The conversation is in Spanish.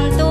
tanto